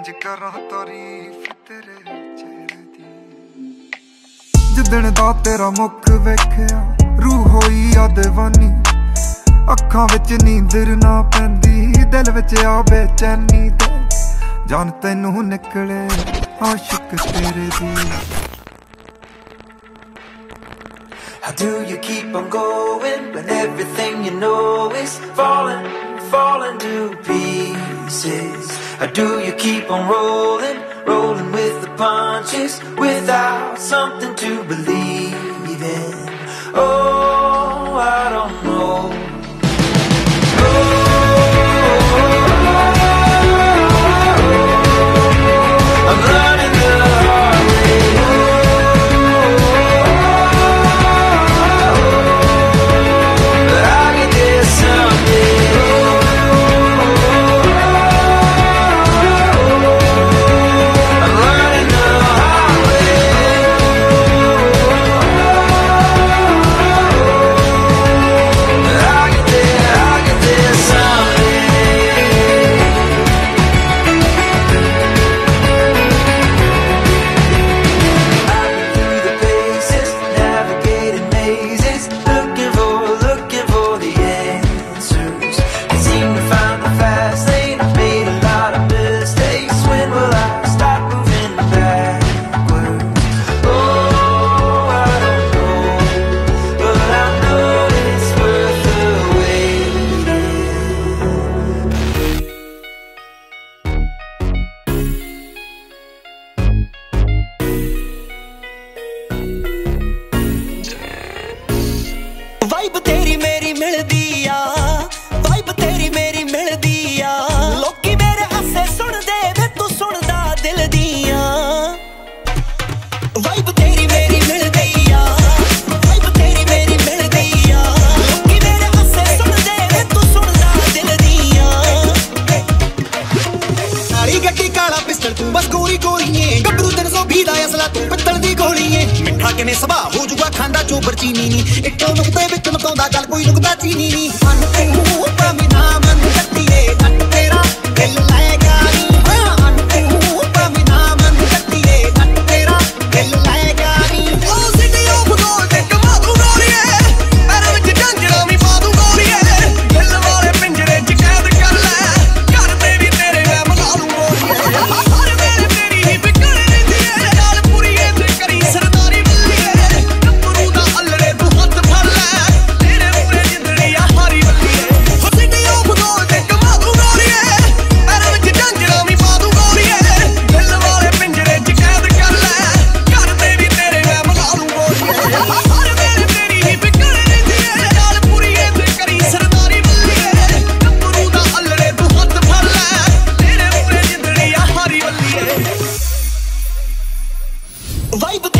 ਕਿੰਜ ਕਰਾਂ ਤਾਰੀਫ ਤੇਰੇ ਚਿਹਰੇ ਦੀ ਜਿੱਦਣ ਦਾ ਤੇਰਾ ਮੁਖ ਵੇਖਿਆ ਰੂਹ ਹੋਈ ਆ دیਵਾਨੀ ਅੱਖਾਂ ਵਿੱਚ ਨੀਂਦਰ ਨਾ ਪੈਂਦੀ ਦਿਲ ਵਿੱਚ ਆ ਬੇਚੈਨੀ ਤੇ ਜਾਨ ਤੈਨੂੰ ਨਿਕਲੇ ਆਸ਼ਿਕ ਤੇਰੇ ਦੀ How do you keep on going when everything you know is falling, falling to pieces? How do you keep on rolling, rolling with the punches without something to believe in? Oh, vibe ਤੇਰੀ ਮੇਰੀ ਮਿਲਦੀ ਆ। Vibe ਤੇਰੀ ਮੇਰੀ ਮਿਲਦੀ ਆ। ਲੋਕੀ ਮੇਰੇ ਹਾਸੇ ਸੁਣਦੇ ਵੇ ਤੂੰ ਸੁਣਦਾ ਦਿਲ ਦੀਆਂ। ਕਾਲੀ ਗੱਡੀ ਕਾਲਾ ਪਿਸਟਲ ਤੂੰ ਬਸ ਗੋਰੀ ਗੋਰੀਏ ਗੱਭਰੂ 320 ਦਾ ਅਸਲਾ ਤੂੰ ਪਿੱਤਲ ਦੀ ਗੋਲੀਏ ਮਿੱਠਾ ਕਿਨੇ ਸੁਭਾਅ? ਹੋ ਜੂਗਾ ਖਾਂਦਾ ਚੋਬਰ ਚੀਨੀ ਨੀ। ਇੱਕੋ ਨੁਕਤੇ ਵਿੱਚ ਨਕਾਉਂਦਾ ਗੱਲ ਕੋਈ ਨੁਕਤਾ ਚੀਨੀ ਨੀ। ਮਨ ਤੂੰ ਤੇਰੇ